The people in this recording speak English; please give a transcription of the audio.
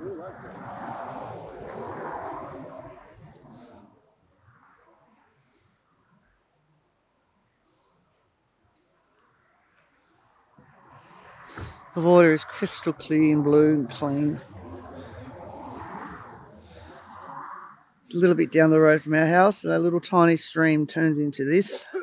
The water is crystal clear and blue and clean. It's a little bit down the road from our house. and A little tiny stream turns into this.